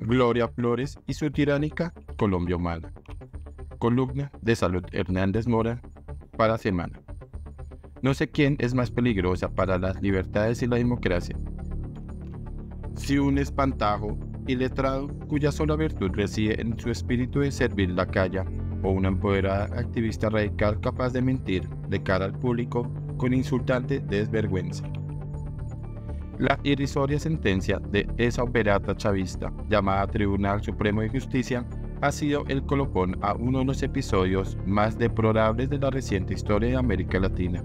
Gloria Flores y su tiránica Colombia Humana. Columna de Salud Hernández Mora para Semana. No sé quién es más peligrosa para las libertades y la democracia. Si un espantajo iletrado cuya sola virtud reside en su espíritu de servir la calle, o una empoderada activista radical capaz de mentir de cara al público con insultante desvergüenza. La irrisoria sentencia de esa operata chavista, llamada Tribunal Supremo de Justicia, ha sido el colofón a uno de los episodios más deplorables de la reciente historia de América Latina.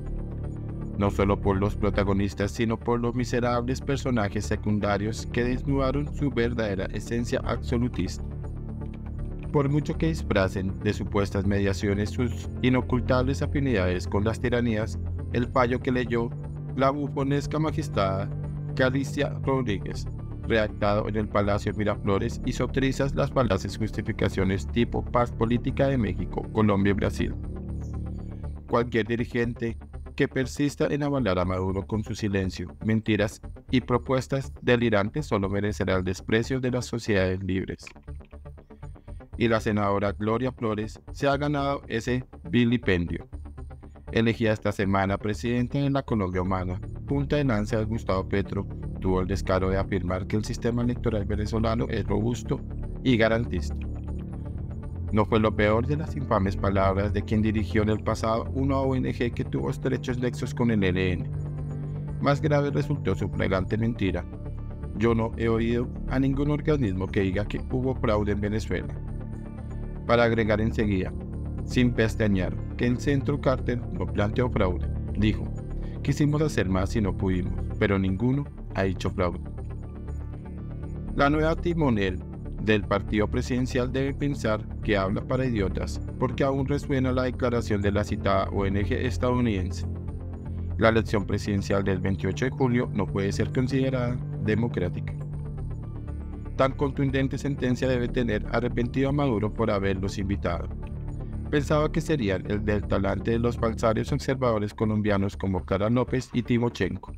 No solo por los protagonistas, sino por los miserables personajes secundarios que desnudaron su verdadera esencia absolutista. Por mucho que disfracen de supuestas mediaciones sus inocultables afinidades con las tiranías, el fallo que leyó la bufonesca magistrada Calicia Rodríguez, redactado en el Palacio Miraflores, hizo trizas las falaces justificaciones tipo paz política de México, Colombia y Brasil. Cualquier dirigente que persista en avalar a Maduro con su silencio, mentiras y propuestas delirantes solo merecerá el desprecio de las sociedades libres. Y la senadora Gloria Flores se ha ganado ese vilipendio. Elegida esta semana presidenta en la Colombia Humana, punta de lanza Gustavo Petro tuvo el descaro de afirmar que el sistema electoral venezolano es robusto y garantista. No fue lo peor de las infames palabras de quien dirigió en el pasado una ONG que tuvo estrechos nexos con el ELN. Más grave resultó su flagrante mentira. Yo no he oído a ningún organismo que diga que hubo fraude en Venezuela. Para agregar enseguida, sin pestañear, que el centro cártel no planteó fraude, dijo, Quisimos hacer más y no pudimos, pero ninguno ha dicho fraude. La nueva timonel del partido presidencial debe pensar que habla para idiotas, porque aún resuena la declaración de la citada ONG estadounidense. La elección presidencial del 28 de julio no puede ser considerada democrática. Tan contundente sentencia debe tener arrepentido a Maduro por haberlos invitado pensaba que serían el del talante de los falsarios observadores colombianos como Clara López y Timochenko.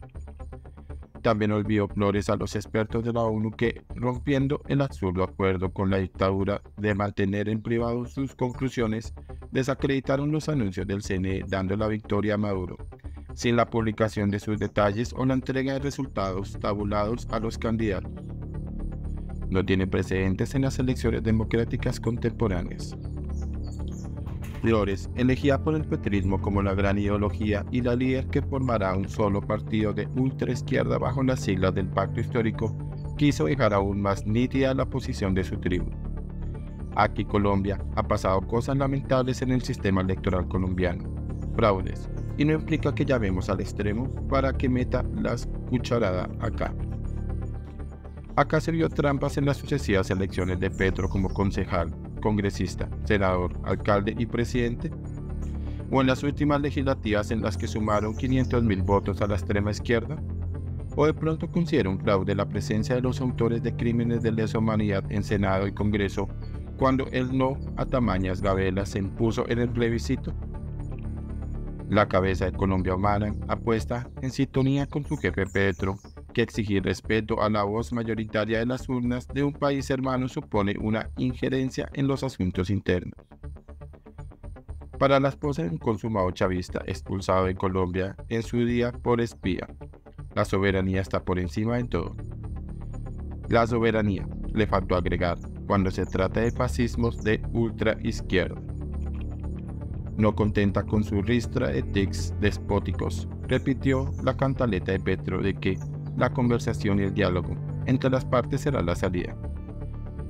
También olvidó flores a los expertos de la ONU que, rompiendo el absurdo acuerdo con la dictadura de mantener en privado sus conclusiones, desacreditaron los anuncios del CNE dando la victoria a Maduro, sin la publicación de sus detalles o la entrega de resultados tabulados a los candidatos. No tiene precedentes en las elecciones democráticas contemporáneas. Flores, elegida por el petrismo como la gran ideología y la líder que formará un solo partido de ultraizquierda bajo las siglas del pacto histórico, quiso dejar aún más nítida la posición de su tribu. Aquí Colombia ha pasado cosas lamentables en el sistema electoral colombiano, fraudes, y no implica que llamemos al extremo para que meta las cucharadas acá. Acá se vio trampas en las sucesivas elecciones de Petro como concejal, congresista, senador, alcalde y presidente, o en las últimas legislativas en las que sumaron 500 mil votos a la extrema izquierda, o de pronto considera un fraude la presencia de los autores de crímenes de lesa humanidad en Senado y Congreso cuando el no a tamañas gabelas se impuso en el plebiscito. La cabeza de Colombia Humana apuesta en sintonía con su jefe Petro que exigir respeto a la voz mayoritaria de las urnas de un país hermano supone una injerencia en los asuntos internos. Para la esposa de un consumado chavista expulsado de Colombia en su día por espía, la soberanía está por encima de todo. La soberanía, le faltó agregar, cuando se trata de fascismos de ultra izquierda. No contenta con su ristra de tics despóticos, repitió la cantaleta de Petro de que la conversación y el diálogo entre las partes será la salida.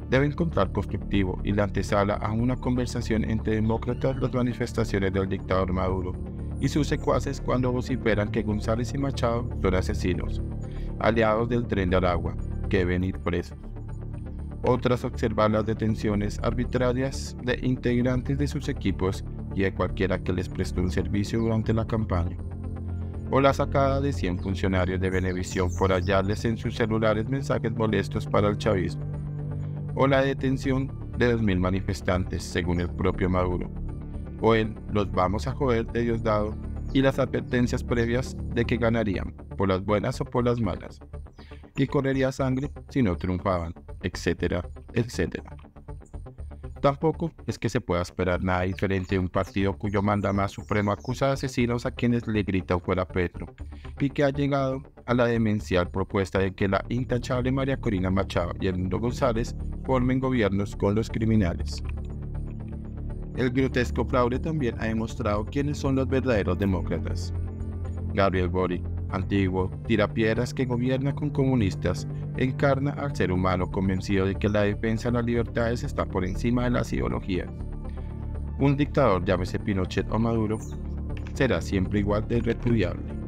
Debe encontrar constructivo y la antesala a una conversación entre demócratas las manifestaciones del dictador Maduro y sus secuaces cuando vociferan que González y Machado son asesinos, aliados del tren de Aragua, que deben ir presos. Otras observar las detenciones arbitrarias de integrantes de sus equipos y de cualquiera que les prestó un servicio durante la campaña o la sacada de 100 funcionarios de Benevisión por hallarles en sus celulares mensajes molestos para el chavismo, o la detención de 2.000 manifestantes, según el propio Maduro, o el los vamos a joder de Diosdado y las advertencias previas de que ganarían, por las buenas o por las malas, y correría sangre si no triunfaban, etcétera, etcétera. Tampoco es que se pueda esperar nada diferente de un partido cuyo mandamás supremo acusa de asesinos a quienes le grita fuera Petro, y que ha llegado a la demencial propuesta de que la intachable María Corina Machado y Mundo González formen gobiernos con los criminales. El grotesco fraude también ha demostrado quiénes son los verdaderos demócratas. Gabriel Boric, antiguo tirapiedras que gobierna con comunistas, encarna al ser humano convencido de que la defensa de las libertades está por encima de las ideologías. Un dictador, llámese Pinochet o Maduro, será siempre igual de repudiable.